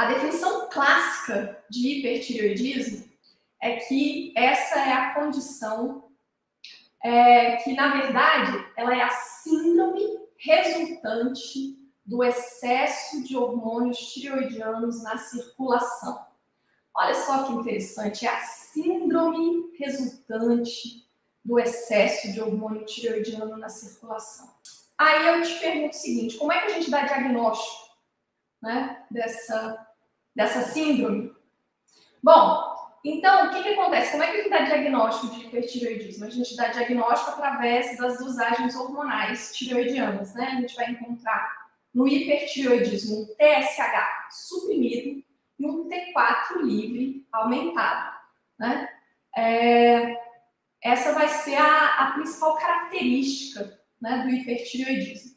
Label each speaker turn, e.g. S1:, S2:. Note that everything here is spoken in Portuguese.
S1: A definição clássica de hipertireoidismo é que essa é a condição é, que, na verdade, ela é a síndrome resultante do excesso de hormônios tireoidianos na circulação. Olha só que interessante, é a síndrome resultante do excesso de hormônio tireoidiano na circulação. Aí eu te pergunto o seguinte: como é que a gente dá diagnóstico né, dessa, dessa síndrome? Bom, então o que, que acontece? Como é que a gente dá diagnóstico de hipertireoidismo? A gente dá diagnóstico através das dosagens hormonais tireoidianas. Né? A gente vai encontrar no hipertireoidismo um TSH suprimido e um T4 livre aumentado. Né? É, essa vai ser a, a principal característica né, do hipertireoidismo.